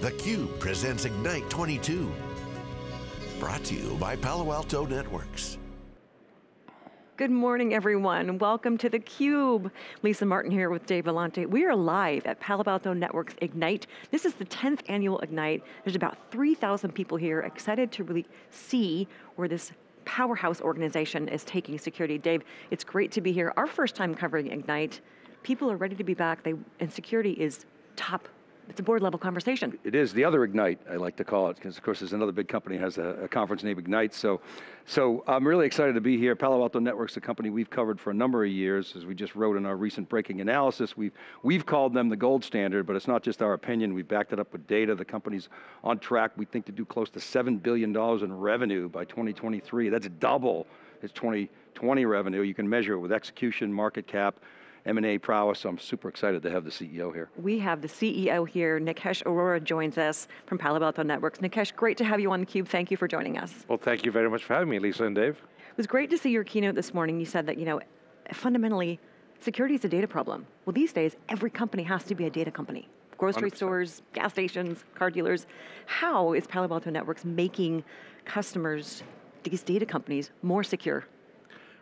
theCUBE presents Ignite 22. Brought to you by Palo Alto Networks. Good morning, everyone. Welcome to theCUBE. Lisa Martin here with Dave Vellante. We are live at Palo Alto Networks Ignite. This is the 10th annual Ignite. There's about 3,000 people here excited to really see where this powerhouse organization is taking security. Dave, it's great to be here. Our first time covering Ignite. People are ready to be back, they, and security is top it's a board level conversation. It is, the other Ignite, I like to call it, because of course there's another big company has a, a, conference named Ignite, so, so I'm really excited to be here. Palo Alto Networks, a company we've covered for a number of years, as we just wrote in our recent breaking analysis, we've, we've called them the gold standard, but it's not just our opinion, We've backed it up with data, the company's on track, we think to do close to $7 billion in revenue by 2023, that's double its 2020 revenue, you can measure it with execution, market cap, M&A prowess, so I'm super excited to have the CEO here. We have the CEO here, Nikesh Arora joins us from Palo Alto Networks. Nikesh, great to have you on theCUBE, thank you for joining us. Well, thank you very much for having me, Lisa and Dave. It was great to see your keynote this morning. You said that, you know, fundamentally, security is a data problem. Well, these days, every company has to be a data company. Grocery 100%. stores, gas stations, car dealers. How is Palo Alto Networks making customers, these data companies, more secure?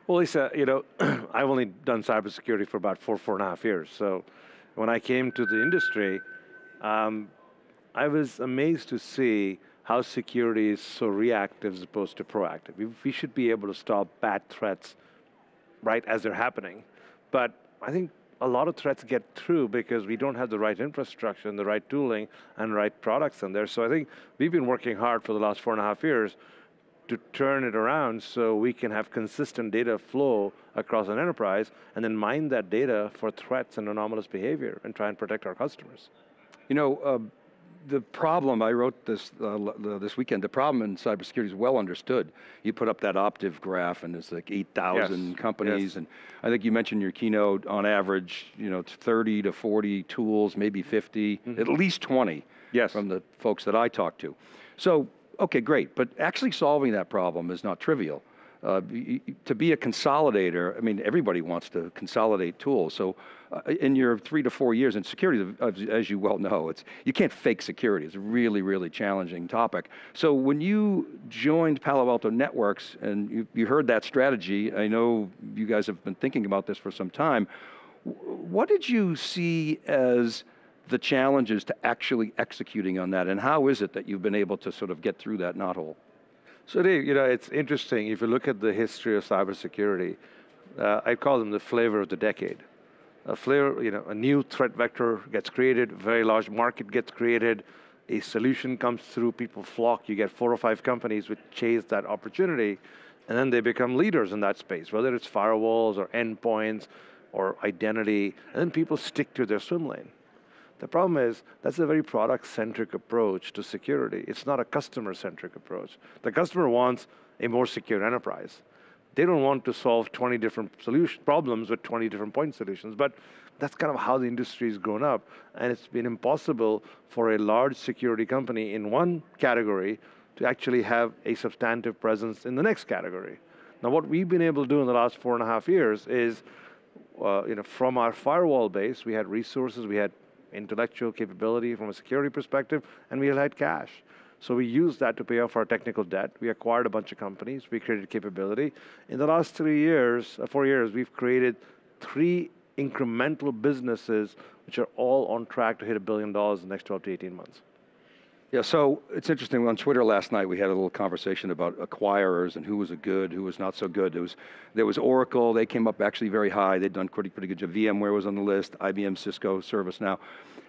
Well, Lisa, you know, I've only done cybersecurity for about four, four and a half years. So when I came to the industry, um, I was amazed to see how security is so reactive as opposed to proactive. We, we should be able to stop bad threats right as they're happening. But I think a lot of threats get through because we don't have the right infrastructure and the right tooling and right products in there. So I think we've been working hard for the last four and a half years to turn it around so we can have consistent data flow across an enterprise and then mine that data for threats and anomalous behavior and try and protect our customers. You know, uh, the problem, I wrote this uh, this weekend, the problem in cybersecurity is well understood. You put up that Optiv graph and there's like 8,000 yes. companies yes. and I think you mentioned your keynote on average, you know, 30 to 40 tools, maybe 50, mm -hmm. at least 20 yes. from the folks that I talked to. So Okay, great, but actually solving that problem is not trivial. Uh, to be a consolidator, I mean, everybody wants to consolidate tools. So uh, in your three to four years in security, as you well know, it's, you can't fake security. It's a really, really challenging topic. So when you joined Palo Alto Networks and you, you heard that strategy, I know you guys have been thinking about this for some time, what did you see as the challenges to actually executing on that, and how is it that you've been able to sort of get through that knothole? So Dave, you know, it's interesting, if you look at the history of cybersecurity, uh, I call them the flavor of the decade. A flavor, you know, a new threat vector gets created, very large market gets created, a solution comes through, people flock, you get four or five companies which chase that opportunity, and then they become leaders in that space, whether it's firewalls or endpoints or identity, and then people stick to their swim lane. The problem is, that's a very product-centric approach to security. It's not a customer-centric approach. The customer wants a more secure enterprise. They don't want to solve 20 different solution problems with 20 different point solutions, but that's kind of how the industry has grown up, and it's been impossible for a large security company in one category to actually have a substantive presence in the next category. Now what we've been able to do in the last four and a half years is, uh, you know, from our firewall base, we had resources, we had intellectual capability from a security perspective, and we had cash. So we used that to pay off our technical debt. We acquired a bunch of companies. We created capability. In the last three years, uh, four years, we've created three incremental businesses which are all on track to hit a billion dollars in the next 12 to 18 months. Yeah, so it's interesting, on Twitter last night we had a little conversation about acquirers and who was a good, who was not so good. There was, there was Oracle, they came up actually very high, they'd done pretty, pretty good job. VMware was on the list, IBM, Cisco, ServiceNow.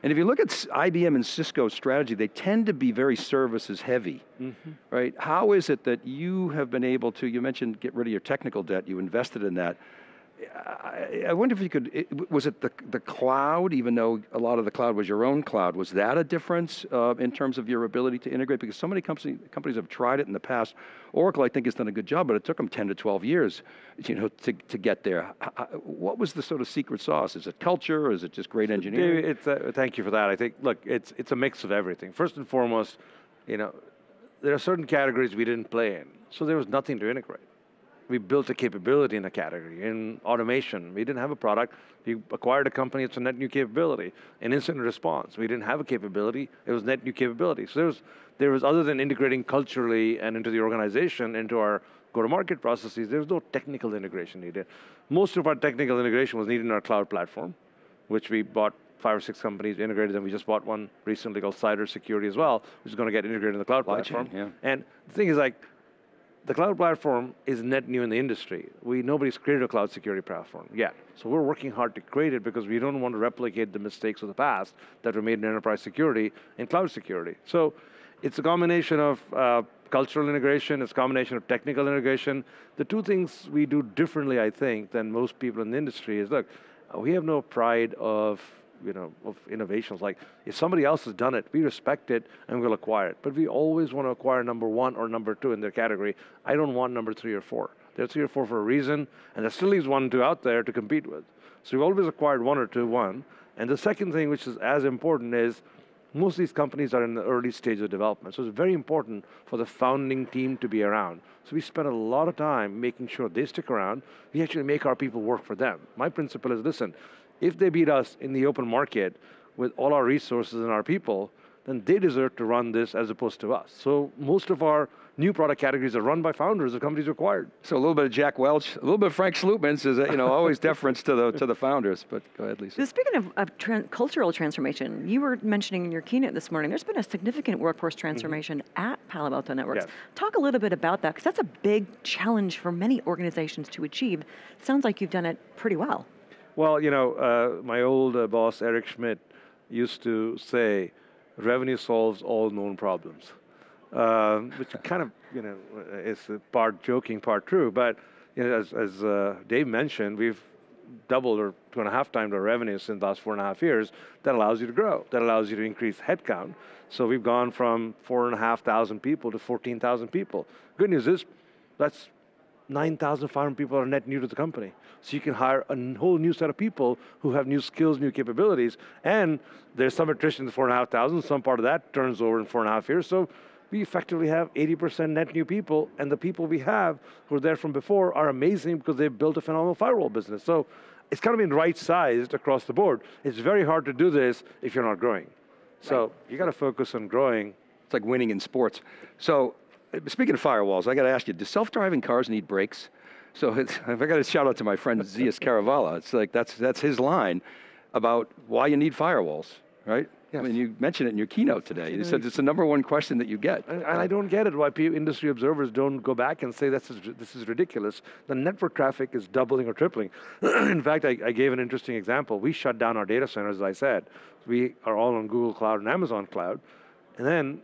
And if you look at IBM and Cisco's strategy, they tend to be very services heavy, mm -hmm. right? How is it that you have been able to, you mentioned get rid of your technical debt, you invested in that. I, wonder if you could, it, was it the, the cloud, even though a lot of the cloud was your own cloud, was that a difference uh, in terms of your ability to integrate? Because so many company, companies have tried it in the past. Oracle, I think, has done a good job, but it took them 10 to 12 years you know, to, to get there. What was the sort of secret sauce? Is it culture, or is it just great engineering? It's a, thank you for that. I think, look, it's, it's a mix of everything. First and foremost, you know, there are certain categories we didn't play in, so there was nothing to integrate. We built a capability in a category. In automation, we didn't have a product. We acquired a company, it's a net new capability. In incident response, we didn't have a capability, it was net new capability. So there was, there was other than integrating culturally and into the organization, into our go-to-market processes, there was no technical integration needed. Most of our technical integration was needed in our cloud platform, which we bought five or six companies integrated, and we just bought one recently called Cider Security as well, which is going to get integrated in the cloud platform. Yeah. And the thing is like, the cloud platform is net new in the industry. We, nobody's created a cloud security platform yet. So we're working hard to create it because we don't want to replicate the mistakes of the past that were made in enterprise security and cloud security. So it's a combination of uh, cultural integration, it's a combination of technical integration. The two things we do differently, I think, than most people in the industry is, look, we have no pride of you know, of innovations. Like if somebody else has done it, we respect it and we'll acquire it. But we always want to acquire number one or number two in their category. I don't want number three or four. They're three or four for a reason, and there still leaves one or two out there to compete with. So we've always acquired one or two, one. And the second thing, which is as important, is most of these companies are in the early stage of development. So it's very important for the founding team to be around. So we spend a lot of time making sure they stick around. We actually make our people work for them. My principle is listen, if they beat us in the open market with all our resources and our people, then they deserve to run this as opposed to us. So most of our new product categories are run by founders of companies acquired. So a little bit of Jack Welch, a little bit of Frank Slootman is you know always deference to the to the founders. But go ahead, Lisa. So speaking of, of cultural transformation, you were mentioning in your keynote this morning. There's been a significant workforce mm-hmm. transformation mm-hmm. at Palo Alto Networks. Yes. Talk a little bit about that because that's a big challenge for many organizations to achieve. Sounds like you've done it pretty well. Well, you know, uh, my old uh, boss, Eric Schmidt, used to say, revenue solves all known problems, um, which kind of, you know, is part joking, part true. But you know, as, as uh, Dave mentioned, we've doubled or two and a half times our revenues in the last four and a half years. That allows you to grow. That allows you to increase headcount. So we've gone from four and a half thousand people to 14,000 people. Good news is that's 9,500 people are net new to the company. So you can hire a whole new set of people who have new skills, new capabilities, and there's some attrition in the 4,500, some part of that turns over in four and a half years. So we effectively have 80% net new people, and the people we have who are there from before are amazing because they've built a phenomenal firewall business. So it's kind of been right-sized across the board. It's very hard to do this if you're not growing. So right. you got to focus on growing. It's like winning in sports. So Speaking of firewalls, I got to ask you: Do self-driving cars need brakes? So if I got to shout out to my friend Zeus Kerravala, it's like that's that's his line about why you need firewalls, right? Yes. I mean, you mentioned it in your keynote today. You said it's the number one question that you get. And, and I don't get it why industry observers don't go back and say this is, this is ridiculous. The network traffic is doubling or tripling. in fact, I, I, gave an interesting example. We shut down our data centers, as I said. We are all on Google Cloud and Amazon Cloud. And then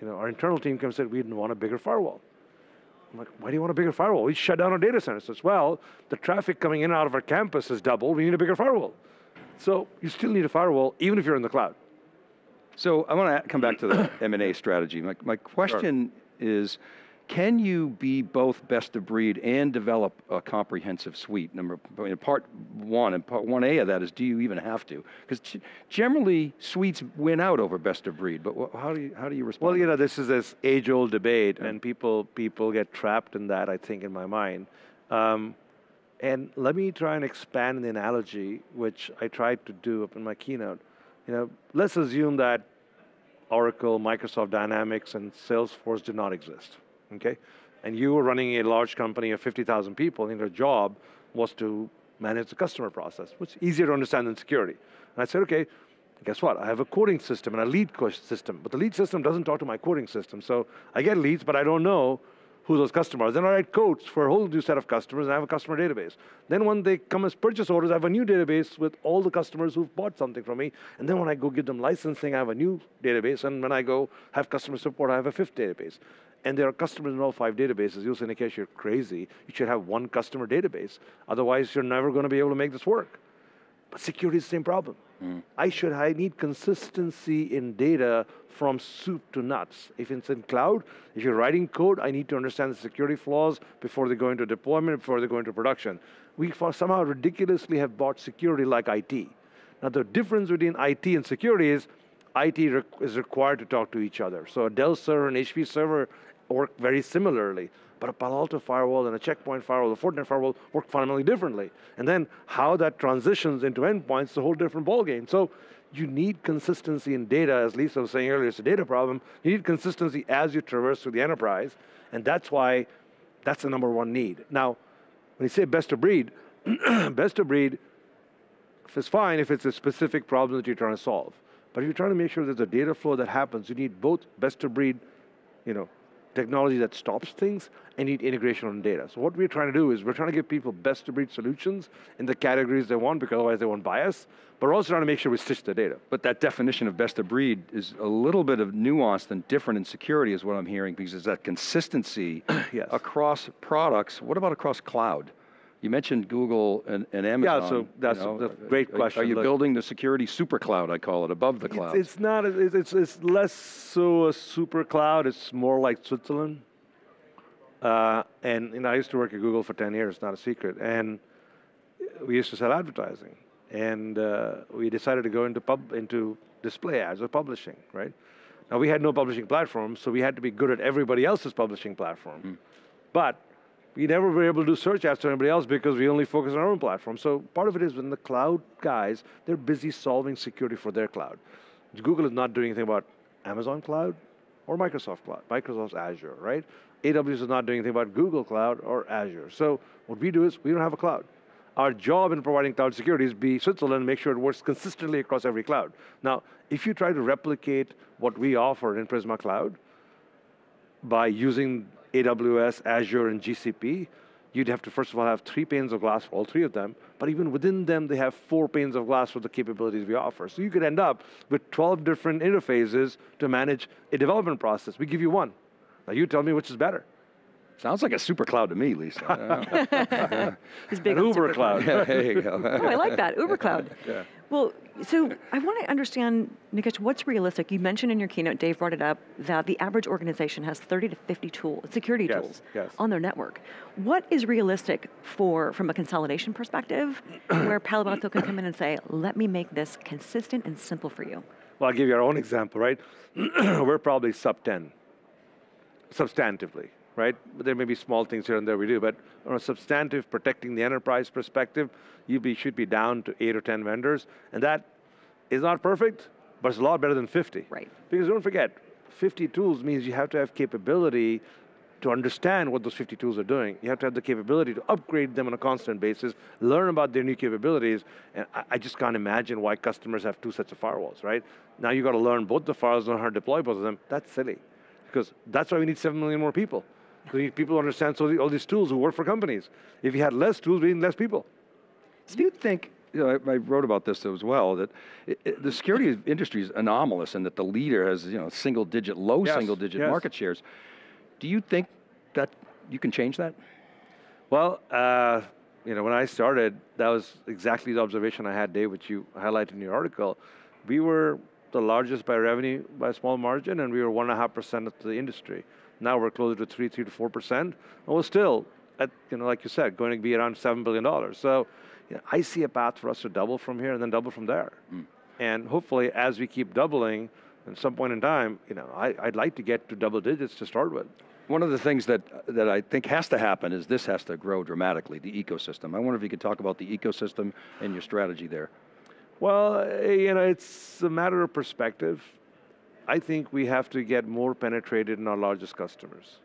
you know, our internal team comes and said, we didn't want a bigger firewall. I'm like, why do you want a bigger firewall? We shut down our data centers. Says, well, the traffic coming in and out of our campus has doubled. We need a bigger firewall. So you still need a firewall, even if you're in the cloud. So I want to come back to the M&A strategy. My, my question sure. is, can you be both best of breed and develop a comprehensive suite? Number part one and part one A of that is, do you even have to? Because generally suites win out over best of breed. But how do you how do you respond? Well, you know, this is this age-old debate, yeah. and people people get trapped in that. I think in my mind. Um, and let me try and expand the analogy, which I tried to do up in my keynote. You know, let's assume that Oracle, Microsoft Dynamics, and Salesforce did not exist okay? And you were running a large company of 50,000 people, and your job was to manage the customer process, which is easier to understand than security. And I said, okay, guess what? I have a quoting system and a lead system, but the lead system doesn't talk to my quoting system. So I get leads, but I don't know who those customers. are. Then I write codes for a whole new set of customers and I have a customer database. Then when they come as purchase orders, I have a new database with all the customers who've bought something from me. And then when I go give them licensing, I have a new database. And when I go have customer support, I have a fifth database. And there are customers in all five databases. You'll say, Nikesh, you're crazy. You should have one customer database. Otherwise, you're never going to be able to make this work. But security is the same problem. Mm. I should, I need consistency in data from soup to nuts. If it's in cloud, if you're writing code, I need to understand the security flaws before they go into deployment, before they go into production. We somehow ridiculously have bought security like IT. Now the difference between IT and security is IT is required to talk to each other. So a Dell server and HP server work very similarly. But a Palo Alto firewall and a Check Point firewall, a Fortinet firewall work fundamentally differently. And then how that transitions into endpoints is a whole different ballgame. So you need consistency in data, as Lisa was saying earlier, it's a data problem. You need consistency as you traverse through the enterprise, and that's why that's the number one need. Now, when you say best of breed, best of breed is fine if it's a specific problem that you're trying to solve. But if you're trying to make sure there's a data flow that happens, you need both best of breed, you know, technology that stops things and need integration on data. So what we're trying to do is we're trying to give people best of breed solutions in the categories they want because otherwise they won't buy us, but we're also trying to make sure we stitch the data. But that definition of best of breed is a little bit of nuanced and different in security is what I'm hearing because it's that consistency yes. across products. What about across cloud? You mentioned Google and, and Amazon. Yeah, so that's you know, a great question. Are you Look, building the security super cloud, I call it, above the cloud? it's not, it's, it's, it's less so a super cloud, it's more like Switzerland. Uh, and you know, I used to work at Google for 10 years, not a secret. And we used to sell advertising. And uh, we decided to go into, pub, into display ads or publishing, right? Now, we had no publishing platform, so we had to be good at everybody else's publishing platform. Mm. But we never were able to search after anybody else because we only focus on our own platform. So part of it is when the cloud guys, they're busy solving security for their cloud. Google is not doing anything about Amazon Cloud or Microsoft Cloud, Microsoft's Azure, right? AWS is not doing anything about Google Cloud or Azure. So what we do is we don't have a cloud. Our job in providing cloud security is be Switzerland and make sure it works consistently across every cloud. Now, if you try to replicate what we offer in Prisma Cloud by using AWS, Azure, and GCP, you'd have to first of all have three panes of glass for all three of them, but even within them, they have four panes of glass for the capabilities we offer. So you could end up with 12 different interfaces to manage a development process. We give you one. Now you tell me which is better. Sounds like a super cloud to me, Lisa. He's big An Uber super cloud. yeah, there you go. Oh, I like that, Uber Cloud. Yeah. Well, so I want to understand, Nikesh, what's realistic? You mentioned in your keynote, Dave brought it up, that the average organization has 30 to 50 tools, security Yes, tools yes. on their network. What is realistic for, from a consolidation perspective, where Palo Alto can come in and say, let me make this consistent and simple for you? Well, I'll give you our own example, right? We're probably sub 10, substantively, right? But there may be small things here and there we do, but on a substantive protecting the enterprise perspective, you be, should be down to eight or 10 vendors. And that is not perfect, but it's a lot better than 50. Right. Because don't forget, 50 tools means you have to have capability to understand what those 50 tools are doing. You have to have the capability to upgrade them on a constant basis, learn about their new capabilities, and I, I just can't imagine why customers have two sets of firewalls, right? Now you've got to learn both the firewalls and how to deploy both of them. That's silly, because that's why we need 7 million more people. Need people understand so the, all these tools who work for companies. If you had less tools, we need less people. Do you think, you know, I, I wrote about this as well, that it, it- the security industry is anomalous and that the leader has, you know, single digit, low Yes, single digit yes. market shares. Do you think that you can change that? Well, uh, you know, when I started, that was exactly the observation I had, Dave, which you highlighted in your article. We were the largest by revenue by a small margin, and we were one and a half percent of the industry. Now we're closer to three, three to four percent, and we're still, at, you know, like you said, going to be around seven billion dollars. So, you know, I see a path for us to double from here and then double from there. Mm. And hopefully, as we keep doubling, at some point in time, you know, I, I'd like to get to double digits to start with. One of the things that, that I think has to happen is this has to grow dramatically, the ecosystem. I wonder if you could talk about the ecosystem and your strategy there. Well, you know, it's a matter of perspective. I think we have to get more penetrated in our largest customers.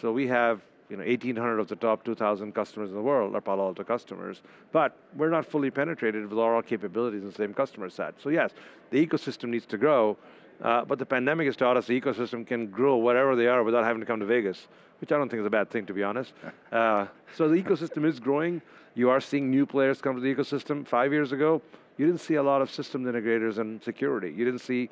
So we have, you know, 1,800 of the top 2,000 customers in the world are Palo Alto customers, but we're not fully penetrated with all our capabilities in the same customer set. So yes, the ecosystem needs to grow, uh, but the pandemic has taught us the ecosystem can grow wherever they are without having to come to Vegas, which I don't think is a bad thing, to be honest. Uh, so the ecosystem is growing. You are seeing new players come to the ecosystem. Five years ago, you didn't see a lot of system integrators and security. You didn't see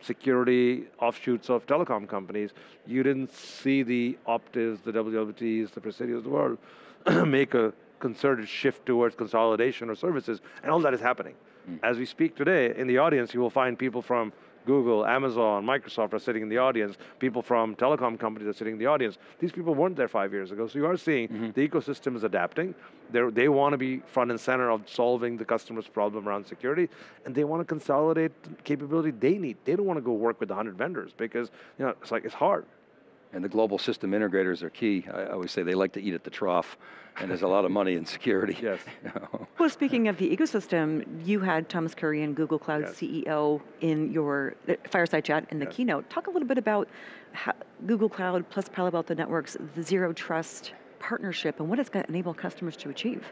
security offshoots of telecom companies. You didn't see the Optivs, the WWTs, the Presidios of the world make a concerted shift towards consolidation or services, and all that is happening. Hmm. As we speak today, in the audience, you will find people from Google, Amazon, Microsoft are sitting in the audience. People from telecom companies are sitting in the audience. These people weren't there five years ago. So you are seeing mm-hmm. the ecosystem is adapting. They're, they want to be front and center of solving the customer's problem around security, and they want to consolidate the capability they need. They don't want to go work with 100 vendors because you know it's like it's hard. And the global system integrators are key. I always say they like to eat at the trough, and there's a lot of money in security. Yes. well, speaking of the ecosystem, you had Thomas Kurian, Google Cloud yes. CEO, in your uh, fireside chat in the yes. keynote. Talk a little bit about Google Cloud plus Palo Alto Networks, the zero trust partnership, and what it's going to enable customers to achieve.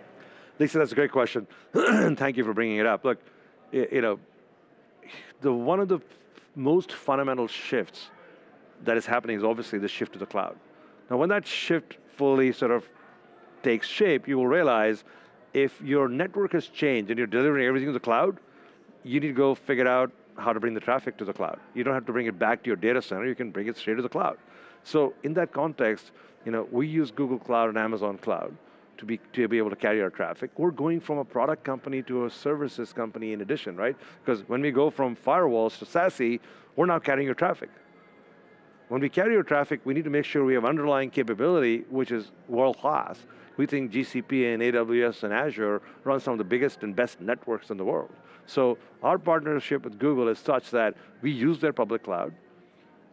Lisa, that's a great question. Thank you for bringing it up. Look, you know, the one of the most fundamental shifts that is happening is obviously the shift to the cloud. Now, when that shift fully sort of takes shape, you will realize if your network has changed and you're delivering everything to the cloud, you need to go figure out how to bring the traffic to the cloud. You don't have to bring it back to your data center, you can bring it straight to the cloud. So in that context, you know, we use Google Cloud and Amazon Cloud to be, to be able to carry our traffic. We're going from a product company to a services company in addition, right? Because when we go from firewalls to SASE, we're now carrying your traffic. When we carry your traffic, we need to make sure we have underlying capability, which is world class. We think GCP and AWS and Azure run some of the biggest and best networks in the world. So our partnership with Google is such that we use their public cloud,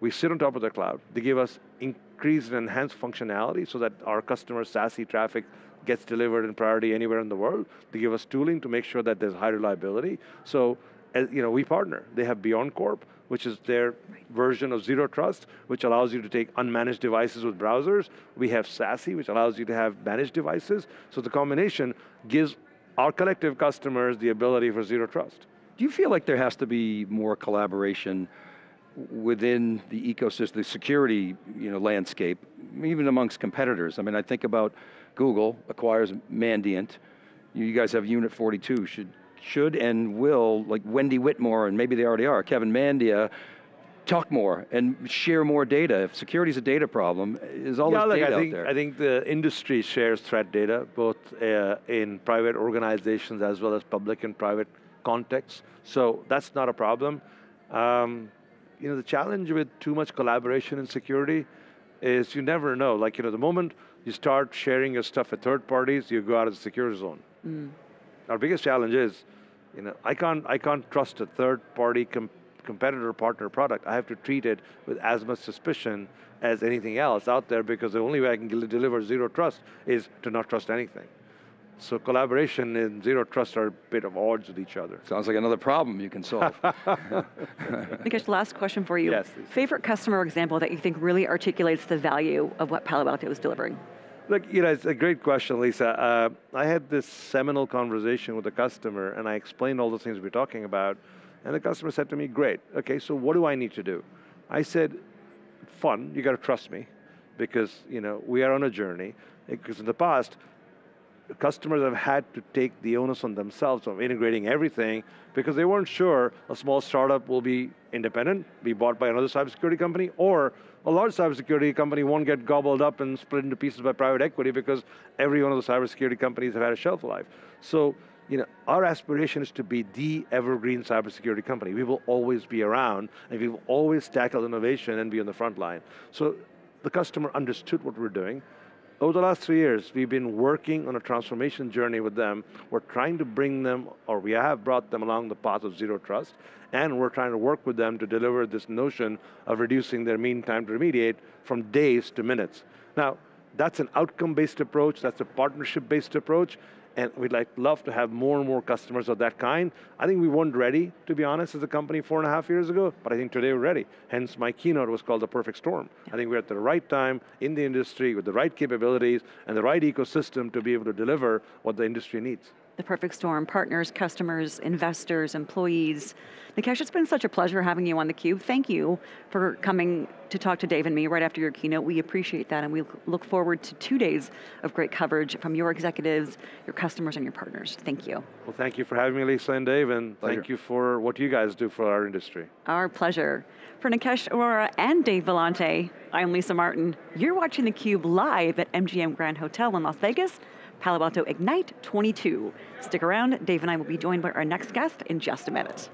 we sit on top of their cloud, they give us increased and enhanced functionality so that our customer SASE traffic gets delivered in priority anywhere in the world. They give us tooling to make sure that there's high reliability. So, as, you know, we partner. They have BeyondCorp, which is their version of Zero Trust, which allows you to take unmanaged devices with browsers. We have SASE, which allows you to have managed devices. So the combination gives our collective customers the ability for Zero Trust. Do you feel like there has to be more collaboration within the ecosystem, the security you know, landscape, even amongst competitors? I mean, I think about Google acquires Mandiant. You guys have Unit 42. Should, should and will, like Wendy Whitmore, and maybe they already are, Kevin Mandia, talk more and share more data. If security is a data problem, is all yeah, this data I think, out there? I think the industry shares threat data, both uh, in private organizations as well as public and private contexts. So that's not a problem. Um, you know, the challenge with too much collaboration in security is you never know. Like, you know, the moment you start sharing your stuff with third parties, you go out of the security zone. Mm. Our biggest challenge is, you know, I can't, I can't trust a third party com competitor partner product. I have to treat it with as much suspicion as anything else out there because the only way I can deliver zero trust is to not trust anything. So collaboration and zero trust are a bit of odds with each other. Sounds like another problem you can solve. Nikesh, last question for you. Yes. Favorite customer example that you think really articulates the value of what Palo Alto is delivering? Look, you know, it's a great question, Lisa. Uh, I had this seminal conversation with a customer and I explained all the things we're talking about and the customer said to me, great, okay, so what do I need to do? I said, fun, you got to trust me because, you know, we are on a journey. Because in the past, customers have had to take the onus on themselves of integrating everything because they weren't sure a small startup will be independent, be bought by another cybersecurity company, or a large cybersecurity company won't get gobbled up and split into pieces by private equity because every one of the cybersecurity companies have had a shelf life. So, you know, our aspiration is to be the evergreen cybersecurity company. We will always be around, and we will always tackle innovation and be on the front line. So the customer understood what we're doing, over the last three years, we've been working on a transformation journey with them. We're trying to bring them, or we have brought them along the path of zero trust, and we're trying to work with them to deliver this notion of reducing their mean time to remediate from days to minutes. Now, that's an outcome-based approach, that's a partnership-based approach, and we'd like love to have more and more customers of that kind. I think we weren't ready, to be honest, as a company four and a half years ago, but I think today we're ready. Hence my keynote was called the perfect storm. Yeah. I think we're at the right time in the industry with the right capabilities and the right ecosystem to be able to deliver what the industry needs the perfect storm, partners, customers, investors, employees. Nikesh, it's been such a pleasure having you on theCUBE. Thank you for coming to talk to Dave and me right after your keynote. We appreciate that and we look forward to two days of great coverage from your executives, your customers, and your partners. Thank you. Well, thank you for having me, Lisa and Dave, and pleasure. thank you for what you guys do for our industry. Our pleasure. For Nikesh Arora and Dave Vellante, I'm Lisa Martin. You're watching theCUBE live at MGM Grand Hotel in Las Vegas. Palo Alto Ignite 22. Stick around, Dave and I will be joined by our next guest in just a minute.